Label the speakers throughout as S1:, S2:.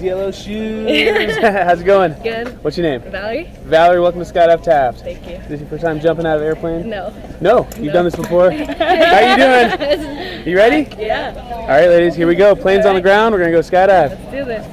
S1: those shoes. How's it going?
S2: Good.
S1: What's your name?
S2: Valerie?
S1: Valerie, welcome to Skydive Taft.
S2: Thank you.
S1: This your first time jumping out of an airplane?
S2: No.
S1: No? You've
S2: No.
S1: done this before? How you doing? You ready?
S2: Yeah.
S1: All right, ladies, here we go. Planes on the ground. We're going to go skydive.
S2: Let's do this.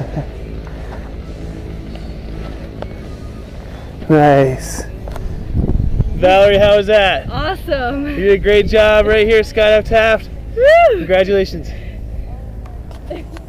S1: Nice. Valerie, how was that?
S2: Awesome.
S1: You did a great job right here, Skydive Taft.
S2: Woo!
S1: Congratulations.